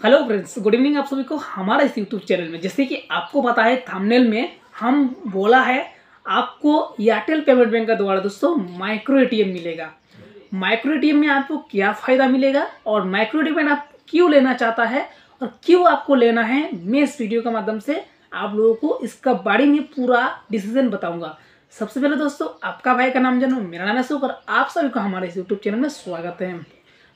Hello friends good evening आप सभी को हमारा इस यूट्यूब चैनल में। जैसे कि आपको पता है थंबनेल में हम बोला है, आपको एयरटेल पेमेंट बैंक का द्वारा दोस्तों माइक्रो एटीएम मिलेगा। माइक्रो एटीएम में आपको क्या फ़ायदा मिलेगा और माइक्रो एटीएम आप क्यों लेना चाहता है और क्यों आपको लेना है, मैं इस वीडियो के माध्यम से आप लोगों को इसका बारे में पूरा डिसीज़न बताऊँगा। सबसे पहले दोस्तों, आपका भाई का नाम जानो, मेरा नाम सुख और आप सभी को हमारे इस यूट्यूब चैनल में स्वागत है।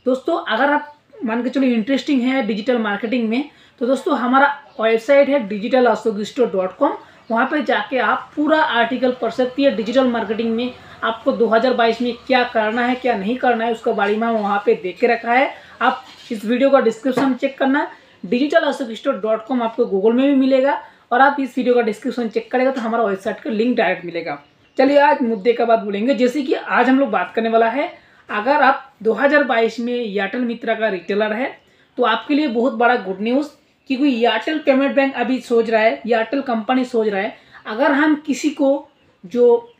दोस्तों, अगर आप मान के चलो इंटरेस्टिंग है डिजिटल मार्केटिंग में तो दोस्तों हमारा वेबसाइट है digital Ashok store dot com वहाँ पर जाके आप पूरा आर्टिकल पढ़ सकती है डिजिटल मार्केटिंग में, आपको 2022 में क्या करना है, क्या नहीं करना है, उसका बारे में वहाँ पे देख के रखा है। आप इस वीडियो का डिस्क्रिप्शन चेक करना digital Ashok store dot com आपको गूगल में भी मिलेगा, और आप इस वीडियो का डिस्क्रिप्शन चेक करेगा तो हमारा वेबसाइट का लिंक डायरेक्ट मिलेगा। चलिए आज मुद्दे का बात बोलेंगे, जैसे कि आज हम लोग बात करने वाला है अगर आप 2022 में एयरटेल मित्रा का रिटेलर है तो आपके लिए बहुत बड़ा गुड न्यूज़ क्योंकि एयरटेल पेमेंट बैंक अभी सोच रहा है एयरटेल कंपनी सोच रहा है, अगर हम किसी को जो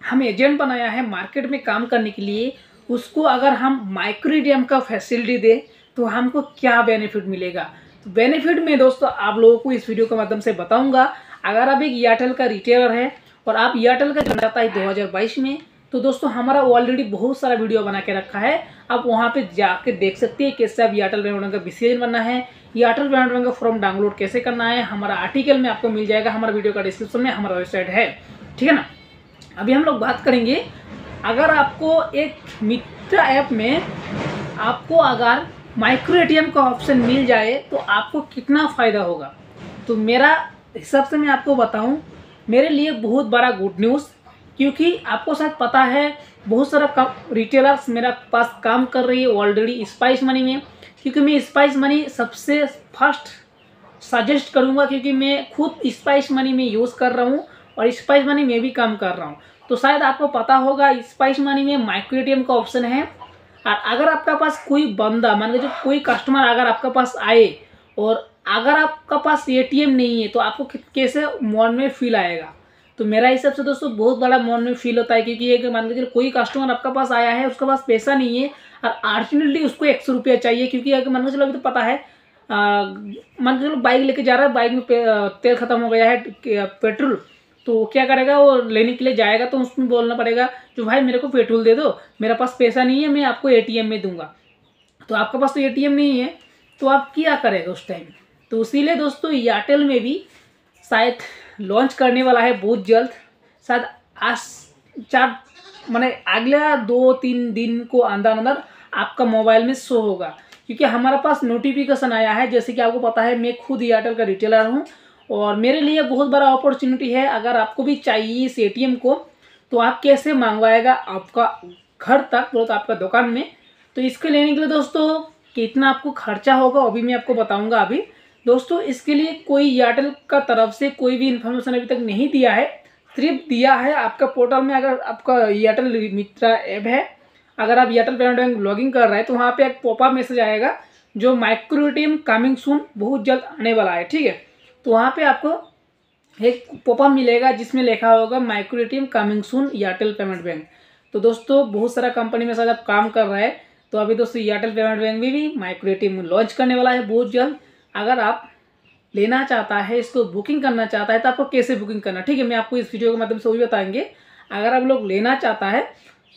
हम एजेंट बनाया है मार्केट में काम करने के लिए, उसको अगर हम माइक्रोडियम का फैसिलिटी दें तो हमको क्या बेनिफिट मिलेगा? तो बेनिफिट में दोस्तों, आप लोगों को इस वीडियो के माध्यम से बताऊँगा। अगर आप एक एयरटेल का रिटेलर है और आप एयरटेल का चाहता है 2022 में तो दोस्तों, हमारा ऑलरेडी बहुत सारा वीडियो बना के रखा है। आप वहाँ पे जाके देख सकते हैं कैसे आप एयरटेल पेमेंट का विशेष बनना है। एयरटेल पेमेंट का फॉर्म डाउनलोड कैसे करना है, हमारा आर्टिकल में आपको मिल जाएगा, हमारा वीडियो का डिस्क्रिप्शन में हमारा वेबसाइट है। ठीक है ना? अभी हम लोग बात करेंगे, अगर आपको एक मित्र ऐप में आपको अगर माइक्रो एटीएम का ऑप्शन मिल जाए तो आपको कितना फ़ायदा होगा? तो मेरा हिसाब से मैं आपको बताऊँ, मेरे लिए बहुत बड़ा गुड न्यूज़ क्योंकि आपको शायद पता है, बहुत सारा रिटेलर्स मेरा पास काम कर रही है ऑलरेडी स्पाइस मनी में। क्योंकि मैं स्पाइस मनी सबसे फ़र्स्ट सजेस्ट करूँगा क्योंकि मैं खुद स्पाइस मनी में यूज़ कर रहा हूँ और स्पाइस मनी में भी काम कर रहा हूँ। तो शायद आपको पता होगा स्पाइस मनी में माइक्रो एटीएम का ऑप्शन है। और अगर आपका पास कोई बंदा, मान लीजिए कोई कस्टमर अगर आपका पास आए और अगर आपका पास एटीएम नहीं है तो आपको कैसे मन में फील आएगा? तो मेरा हिसाब से दोस्तों बहुत बड़ा मन में फील होता है क्योंकि एक मान लीजिए कोई कस्टमर आपका पास आया है, उसके पास पैसा नहीं है और अर्जेंटली उसको एक सौ रुपया चाहिए क्योंकि अगर मान के चलो अभी तो पता है मान के चलो बाइक लेके जा रहा है बाइक में तेल खत्म हो गया है पेट्रोल तो क्या करेगा, वो लेने के लिए जाएगा तो उसमें बोलना पड़ेगा जो भाई मेरे को पेट्रोल दे दो, मेरे पास पैसा नहीं है, मैं आपको एटीएम में दूँगा। तो आपके पास तो एटीएम नहीं है तो आप क्या करेगा उस टाइम तो इसीलिए दोस्तों एयरटेल में भी शायद लॉन्च करने वाला है बहुत जल्द। शायद आज चार, मैंने अगला दो, तीन दिन को अंदर अंदर आपका मोबाइल में शो होगा। क्योंकि हमारे पास नोटिफिकेशन आया है, जैसे कि आपको पता है, मैं खुद एयरटेल का रिटेलर हूँ और मेरे लिए बहुत बड़ा अपॉर्चुनिटी है। अगर आपको भी चाहिए इस ए को तो आप कैसे मंगवाएगा आपका घर तक बोलो तो आपका दुकान में? तो इसके लेने के लिए दोस्तों, कितना आपको खर्चा होगा अभी मैं आपको बताऊँगा अभी। दोस्तों, इसके लिए कोई एयरटेल का तरफ़ से कोई भी इन्फॉर्मेशन अभी तक नहीं दिया है। सिर्फ़ दिया है आपका पोर्टल में अगर आपका एयरटेल मित्रा ऐप है। अगर आप एयरटेल पेमेंट बैंक लॉगिंग कर रहे हैं तो वहाँ पे एक पॉपअप मैसेज आएगा, जो माइक्रो एटीएम कमिंग सून बहुत जल्द आने वाला है, ठीक है? तो वहाँ पे आपको एक पॉपअप मिलेगा, जिसमें लिखा होगा micro ATM coming soon Airtel payment bank तो दोस्तों, बहुत सारा कंपनी में शायद आप काम कर रहे हैं तो अभी दोस्तों एयरटेल पेमेंट बैंक में भी माइक्रो एटीएम लॉन्च करने वाला है बहुत जल्द। अगर आप लेना चाहता है, इसको बुकिंग करना चाहता है तो आपको कैसे बुकिंग करना? ठीक है, मैं आपको इस वीडियो के माध्यम से वही बताएँगे। अगर आप लोग लेना चाहता है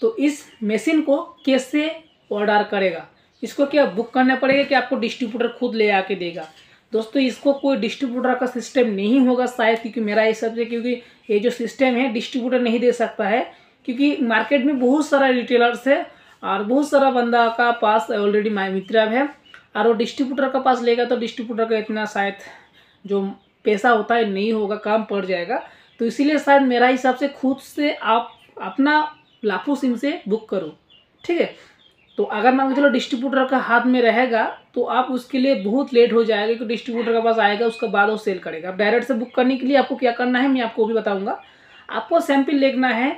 तो इस मशीन को कैसे ऑर्डर करेगा? इसको क्या बुक करना पड़ेगा कि आपको डिस्ट्रीब्यूटर खुद ले आके देगा? दोस्तों, इसको कोई डिस्ट्रीब्यूटर का सिस्टम नहीं होगा शायद, क्योंकि मेरा ये सब क्योंकि ये जो सिस्टम है डिस्ट्रीब्यूटर नहीं दे सकता है। क्योंकि मार्केट में बहुत सारा रिटेलर्स है, और बहुत सारा बंदा का पास ऑलरेडी माई मित्रा है। और वो डिस्ट्रीब्यूटर का पास लेगा तो डिस्ट्रीब्यूटर का इतना शायद जो पैसा होता है नहीं होगा, काम पड़ जाएगा। तो इसीलिए शायद मेरा हिसाब से खुद से आप अपना लाखों सिम से बुक करो, ठीक है? तो अगर मान के चलो डिस्ट्रीब्यूटर का हाथ में रहेगा तो आप उसके लिए बहुत लेट हो जाएगा क्योंकि डिस्ट्रीब्यूटर के पास आएगा, उसके बाद वो सेल करेगा। डायरेक्ट से बुक करने के लिए आपको क्या करना है, मैं आपको भी बताऊँगा। आपको सैंपल लिखना है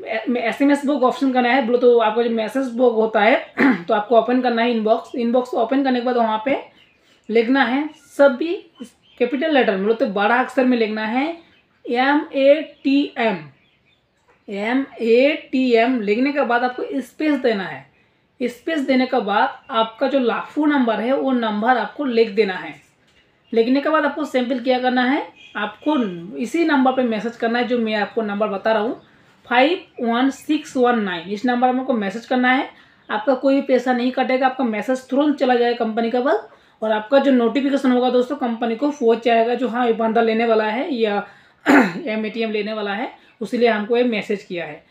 S M S book option करना है बोलो तो आपका जो मैसेज बुक होता है तो आपको ओपन करना है इनबॉक्स इनबॉक्स ओपन करने के बाद वहाँ पे लिखना है सभी कैपिटल लेटर बोलो तो बड़ा अक्षर में लिखना है M A T M M A T M लिखने के बाद आपको स्पेस देना है। स्पेस देने के बाद आपका जो लाफू नंबर है, वो नंबर आपको लिख देना है। लिखने के बाद आपको सैंपल क्या करना है, आपको इसी नंबर पे मैसेज करना है जो मैं आपको नंबर बता रहा हूँ। Five one six one nine इस नंबर में आपको मैसेज करना है। आपका कोई भी पैसा नहीं कटेगा, आपका मैसेज तुरंत चला जाएगा कंपनी का पास और आपका जो नोटिफिकेशन होगा दोस्तों कंपनी को पहुँच जाएगा जो हाँ ये बंदा लेने वाला है या एम ए लेने वाला है, उसीलिए हमको ये मैसेज किया है।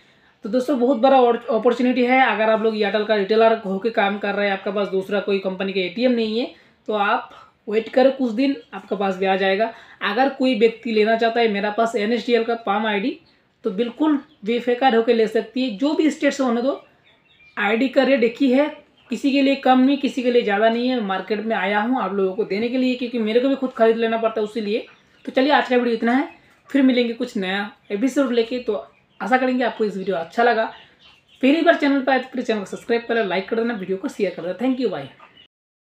तो दोस्तों, बहुत बड़ा अपॉर्चुनिटी है। अगर आप लोग एयरटेल का रिटेलर होकर काम कर रहे हैं, आपके पास दूसरा कोई कंपनी का एटीएम नहीं है तो आप वेट करें कुछ दिन, आपके पास भी आ जाएगा अगर कोई व्यक्ति लेना चाहता है, मेरा पास एन का पाम आईडी तो बिल्कुल बेफिक्र होकर ले सकती है। जो भी स्टेट से होने दो आईडी का रेट एक ही है। किसी के लिए कम नहीं, किसी के लिए ज़्यादा नहीं है। मार्केट में आया हूँ आप लोगों को देने के लिए, क्योंकि मेरे को भी खुद खरीद लेना पड़ता है उसी लिए। तो चलिए आज का वीडियो इतना है। फिर मिलेंगे कुछ नया एपिसोड लेके। तो आशा करेंगे आपको इस वीडियो अच्छा लगा। पहली बार चैनल पर आए तो फिर चैनल को सब्सक्राइब करें लाइक कर देना, वीडियो को शेयर कर देना। Thank you bye